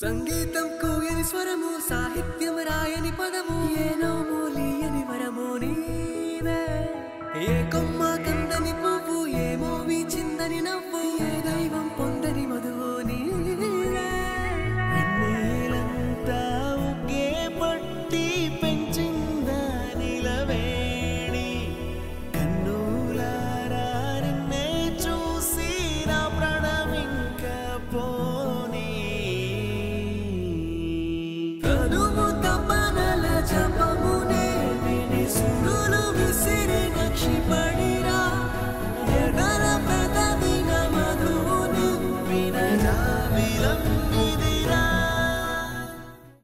సంగీతం కూయని స్వరము సాహిత్యం రాయని పదము. ఏనో మూలియని వరము నీవే. ఏ కొమ్మ కందని పువ్వు ఏమో వీచిందని నవ్వు. ఏ దైవం పొందని మధువు నీవే. నీలంతా ఒకే పట్టి పెంచిందా నిలవేణి. కన్నులారా నిన్నే చూసి నా ప్రాణం ఇంకా పో చదువు తపనల జపమునే విని సురులు విసిరి నక్షి పడిరా. ఎడల పెదవిన మధువు నింపిన జాబిలం ఇది.